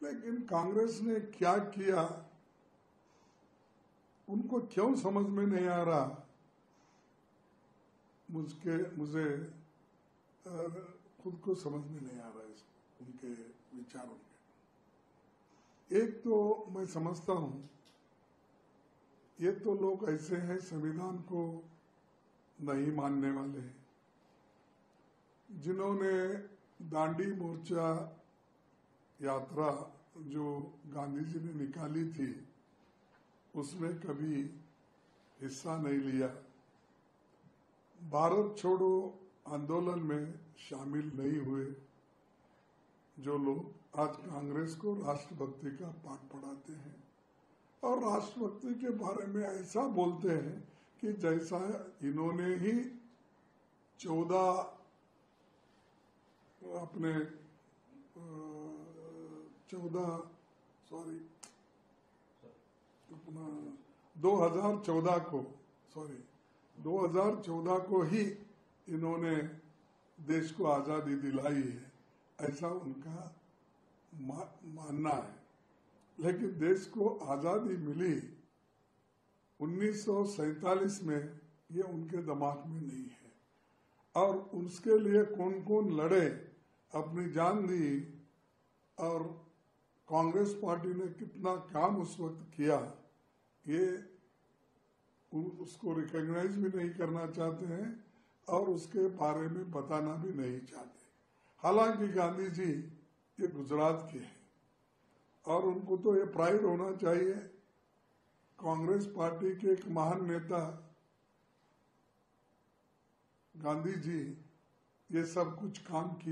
लेकिन कांग्रेस ने क्या किया? उनको क्यों समझ में नहीं आ रहा? मुझके, मुझे खुद को समझ में नहीं आ रहा है उनके विचारों के एक तो मैं समझता हूँ, ये तो लोग ऐसे हैं, संविधान को नहीं मानने वाले हैं, जिन्होंने दांडी मोर्चा यात्रा जो गांधी जी ने निकाली थी, उसमें कभी हिस्सा नहीं लिया। भारत छोड़ो आंदोलन में शामिल नहीं हुए, जो लोग आज कांग्रेस को राष्ट्रभक्ति का पाठ पढ़ाते हैं। और राष्ट्रभक्ति के बारे में ऐसा बोलते हैं कि जैसा इन्होंने ही चौदह अपने चौदह सॉरी अपना 2014 को सॉरी 2014 को ही इन्होंने देश को आज़ादी दिलाई है, ऐसा उनका मानना है। लेकिन देश को आज़ादी मिली 1947 में, ये उनके दिमाग में नहीं है। और उसके लिए कौन कौन लड़े, अपनी जान दी और कांग्रेस पार्टी ने कितना काम उस वक्त किया, ये उसको रिकॉग्नाइज भी नहीं करना चाहते हैं और उसके बारे में बताना भी नहीं चाहते। हालाँकि गांधी जी ये गुजरात के हैं और उनको तो ये प्राइड होना चाहिए। कांग्रेस पार्टी के एक महान नेता गांधी जी ये सब कुछ काम किया